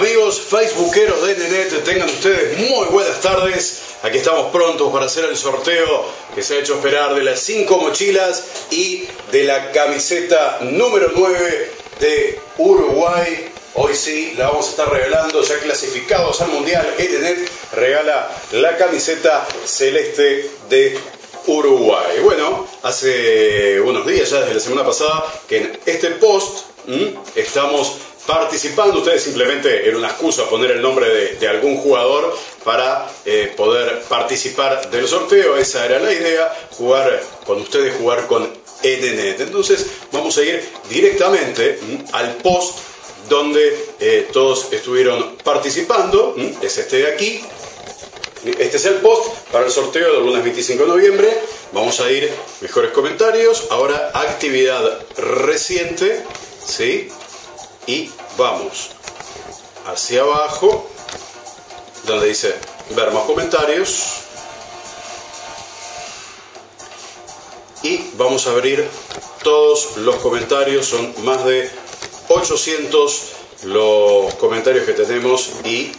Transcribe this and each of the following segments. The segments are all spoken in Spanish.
Amigos facebookeros de Nenet, tengan ustedes muy buenas tardes. Aquí estamos prontos para hacer el sorteo que se ha hecho esperar de las 5 mochilas y de la camiseta número 9 de Uruguay. Hoy sí, la vamos a estar regalando, ya clasificados al Mundial. Edenet regala la camiseta celeste de Uruguay. Bueno, hace unos días, ya desde la semana pasada, que en este post estamos participando. Ustedes simplemente era una excusa poner el nombre de, algún jugador para eh, poder participar del sorteo. Esa era la idea, jugar con ustedes, jugar con Edenet. Entonces vamos a ir directamente al post donde eh, todos estuvieron participando. Es este de aquí. Este es el post para el sorteo del lunes 25 de noviembre. Vamos a ir mejores comentarios. Ahora actividad reciente. ¿Sí? Y vamos hacia abajo, donde dice ver más comentarios. Y vamos a abrir todos los comentarios. Son más de 800 los comentarios que tenemos y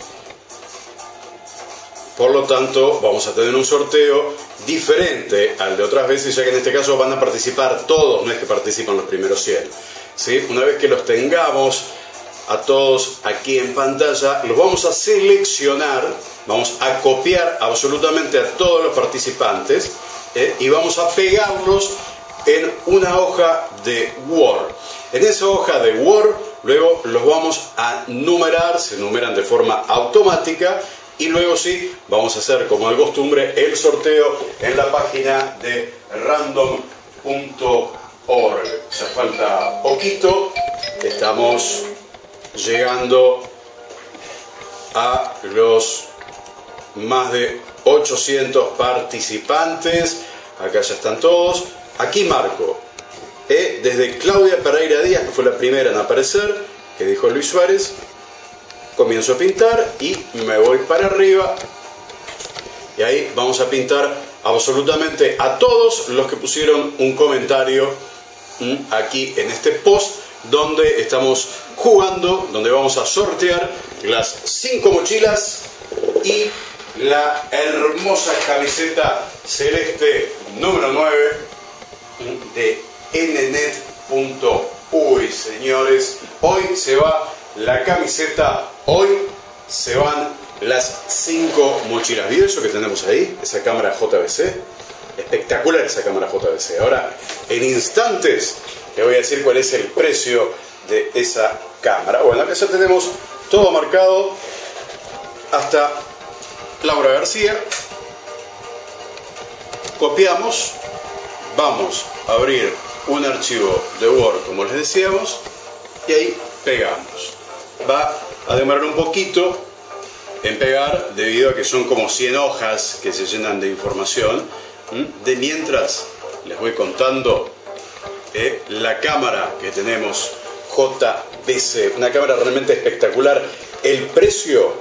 por lo tanto, vamos a tener un sorteo diferente al de otras veces, ya que en este caso van a participar todos, no es que participan los primeros 100. ¿sí? Una vez que los tengamos a todos aquí en pantalla, los vamos a seleccionar, vamos a copiar absolutamente a todos los participantes ¿eh? y vamos a pegarlos en una hoja de Word. En esa hoja de Word luego los vamos a numerar, se numeran de forma automática y luego sí vamos a hacer como de costumbre el sorteo en la página de random.org. Ya falta poquito, estamos llegando a los más de 800 participantes. Acá ya están todos. Aquí marco. ¿eh? Desde Claudia Pereira Díaz, que fue la primera en aparecer, que dijo Luis Suárez, comienzo a pintar y me voy para arriba. Y ahí vamos a pintar absolutamente a todos los que pusieron un comentario aquí en este post donde estamos jugando, donde vamos a sortear las cinco mochilas y la hermosa camiseta celeste número 9 de nnet.uy, señores. Hoy se va la camiseta, hoy se van las cinco mochilas. ¿Vio eso que tenemos ahí? Esa cámara JBC. Espectacular esa cámara JBC. Ahora, en instantes, te voy a decir cuál es el precio de esa cámara. Bueno, acá ya tenemos todo marcado hasta Laura García. Copiamos, vamos a abrir un archivo de Word, como les decíamos, y ahí pegamos. Va a demorar un poquito en pegar debido a que son como 100 hojas que se llenan de información. De mientras les voy contando eh, la cámara que tenemos JBC, una cámara realmente espectacular. El precio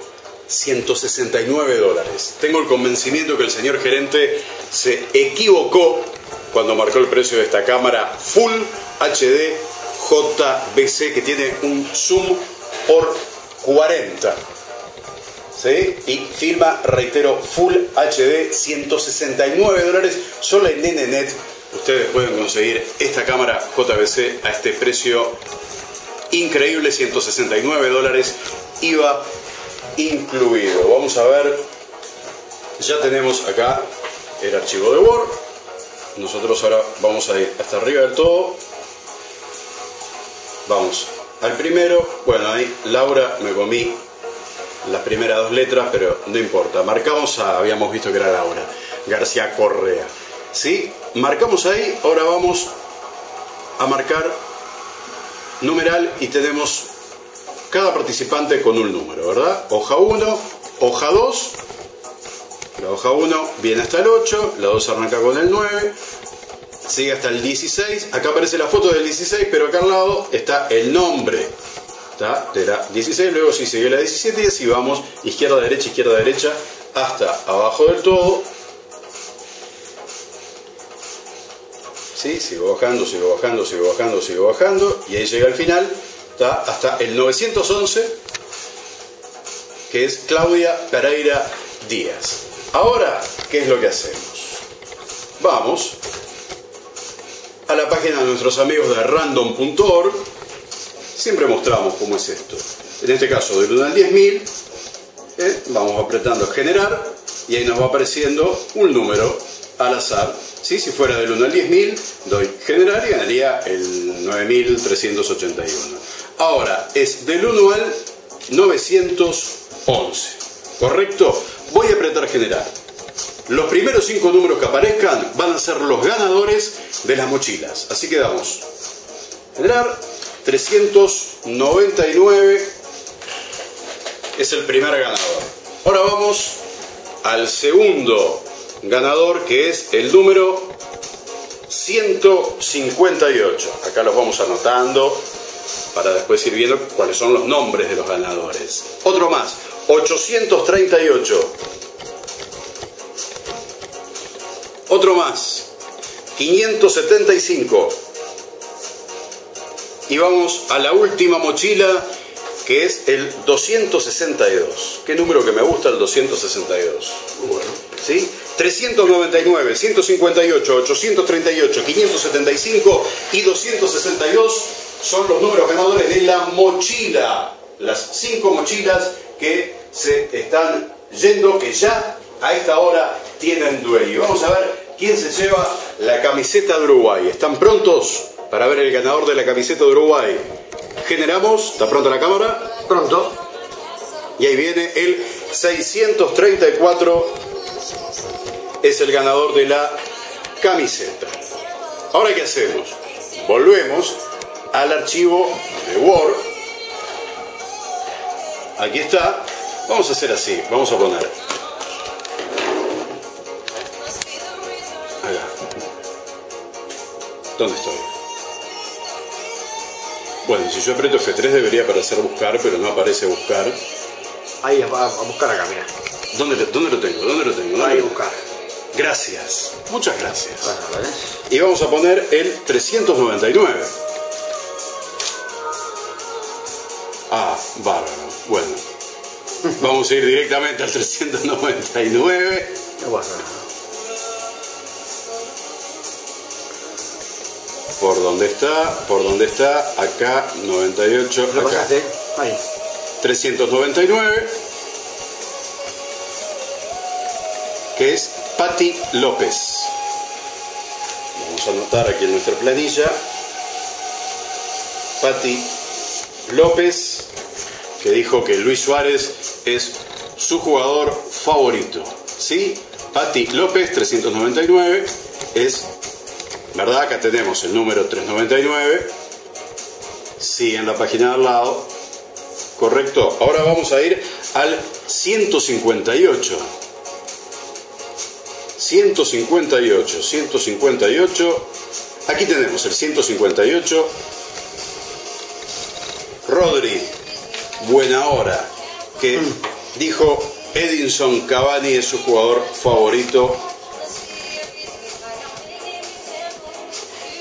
169 dólares. Tengo el convencimiento que el señor gerente se equivocó cuando marcó el precio de esta cámara Full HD JBC que tiene un zoom por 40. ¿Sí? Y filma, reitero, Full HD 169 dólares. Solo en NeneNet ustedes pueden conseguir esta cámara JBC a este precio increíble, 169 dólares, IVA incluido. Vamos a ver, ya tenemos acá el archivo de Word. Nosotros ahora vamos a ir hasta arriba del todo. Vamos al primero. Bueno, ahí Laura me comí las primeras dos letras, pero no importa. Marcamos a, habíamos visto que era Laura, García Correa. ¿Sí? Marcamos ahí, ahora vamos a marcar numeral y tenemos cada participante con un número, ¿verdad? Hoja 1, hoja 2, la hoja 1 viene hasta el 8, la 2 arranca con el 9, sigue hasta el 16, acá aparece la foto del 16, pero acá al lado está el nombre ¿está? de la 16, luego si sigue la 17 y así vamos, izquierda, derecha, izquierda, derecha, hasta abajo del todo, ¿Sí? sigo bajando, sigo bajando, sigo bajando, sigo bajando, y ahí llega al final, está hasta el 911, que es Claudia Pereira Díaz. Ahora, ¿qué es lo que hacemos? Vamos a la página de nuestros amigos de random.org. Siempre mostramos cómo es esto. En este caso, del 1 al 10.000, ¿eh? vamos apretando generar y ahí nos va apareciendo un número al azar. Si fuera del 1 al 10.000, doy generar y ganaría el 9.381. Ahora, es del 1 al 911. ¿Correcto? Voy a apretar generar. Los primeros cinco números que aparezcan van a ser los ganadores de las mochilas. Así que damos. Generar 399 es el primer ganador. Ahora vamos al segundo ganador que es el número 158. Acá los vamos anotando para después ir viendo cuáles son los nombres de los ganadores. Otro más, 838. Otro más, 575. Y vamos a la última mochila que es el 262. ¿Qué número que me gusta el 262? Bueno, ¿sí? 399, 158, 838, 575 y 262 son los números ganadores de la mochila. Las cinco mochilas que se están yendo, que ya a esta hora tienen dueño. Vamos a ver quién se lleva la camiseta de Uruguay. ¿Están prontos para ver el ganador de la camiseta de Uruguay? Generamos, ¿está pronta la cámara? Pronto. Y ahí viene el 634, es el ganador de la camiseta. Ahora, ¿qué hacemos? Volvemos al archivo de Word. Aquí está. Vamos a hacer así, vamos a poner. Acá. ¿Dónde estoy? Bueno, si yo aprieto F3 debería aparecer buscar, pero no aparece buscar. Ahí va a buscar acá, mira. ¿Dónde, ¿Dónde, lo tengo? ¿Dónde lo tengo? Ahí buscar. Gracias. Muchas gracias. Y vamos a poner el 399. Ah, bárbaro. Bueno. Vamos a ir directamente al 399. No pasa Por dónde está, por dónde está, acá 98. ¿Lo acá. pasaste? Ahí. 399. Que es Patti López. Vamos a anotar aquí en nuestra planilla. Patti López, que dijo que Luis Suárez es su jugador favorito. ¿Sí? Patti López, 399, es, ¿verdad? Acá tenemos el número 399. Sí, en la página de al lado. Correcto. Ahora vamos a ir al 158. 158, 158. Aquí tenemos el 158. Rodri, buena hora, que dijo Edinson Cavani es su jugador favorito.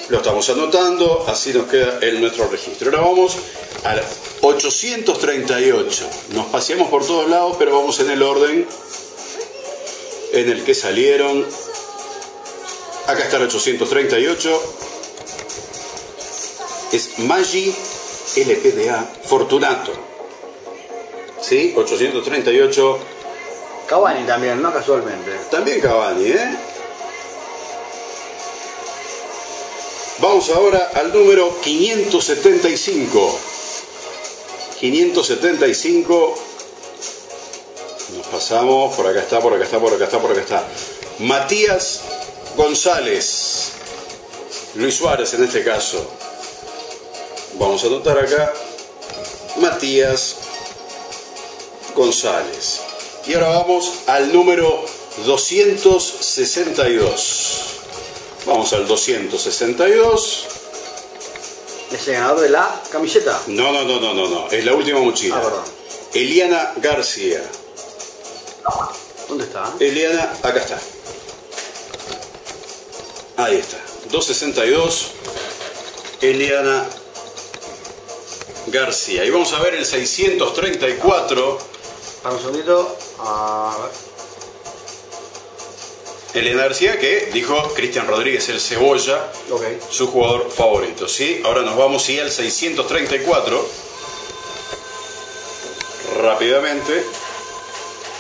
Lo estamos anotando, así nos queda en nuestro registro. Ahora vamos al 838. Nos paseamos por todos lados, pero vamos en el orden en el que salieron. Acá está el 838. Es Maggi LPDA Fortunato. ¿Sí? 838. Cavani también, no casualmente. También Cavani, ¿eh? Vamos ahora al número 575. 575. Nos pasamos, por acá está, por acá está, por acá está, por acá está. Matías González. Luis Suárez en este caso. Vamos a anotar acá Matías González. Y ahora vamos al número 262. Vamos al 262. Es el ganador de la camiseta. No, no, no, no, no, no. Es la última mochila. Ah, perdón. Eliana García. ¿Dónde está? Eliana, acá está. Ahí está. 262. Eliana García. Y vamos a ver el 634. Para un segundito. A ver. Elena García que dijo Cristian Rodríguez el Cebolla, su jugador favorito. ¿sí? Ahora nos vamos sí, al 634. Rápidamente.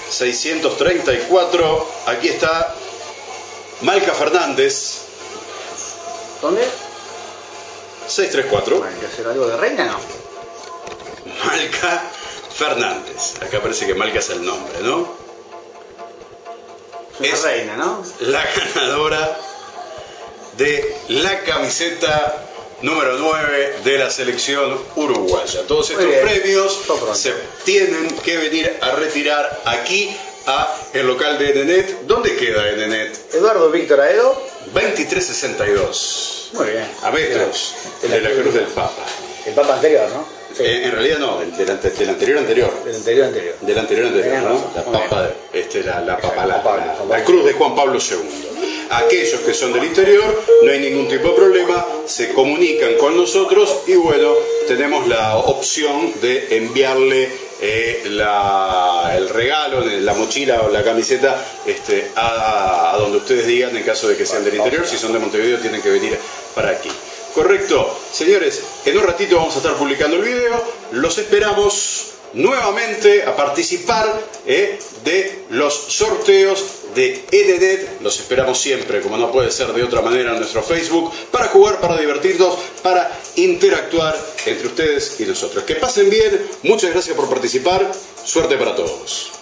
634. Aquí está Malca Fernández. ¿Dónde? 634. Bueno, hay que hacer algo de reina, ¿no? Malca Fernández. Acá parece que Malca es el nombre, ¿no? Una Es- reina, ¿no? La ganadora de la camiseta número 9 de la selección uruguaya. Todos estos premios se tienen que venir a retirar aquí a el local de Enenet. ¿Dónde queda Enenet? Eduardo Víctor Aedo. 2362. Muy bien. A metros de la Cruz del Papa. El Papa anterior, ¿no? Eh, en realidad no, del, del ante- del anterior anterior. Del anterior anterior. Del anterior anterior, ¿no? razón. La papa, este, la, la, papa, la, la- la cruz de Juan Pablo II. Aquellos que son del interior, no hay ningún tipo de problema, se comunican con nosotros y bueno, tenemos la opción de enviarle eh, la- el regalo, la mochila o la camiseta este, a, a donde ustedes digan en caso de que sean del interior. Si son de Montevideo, tienen que venir para aquí. Correcto. Señores, en un ratito vamos a estar publicando el video. Los esperamos nuevamente a participar eh, de los sorteos de EDED. Los esperamos siempre, como no puede ser de otra manera, en nuestro Facebook, para jugar, para divertirnos, para interactuar entre ustedes y nosotros. Que pasen bien, muchas gracias por participar, suerte para todos.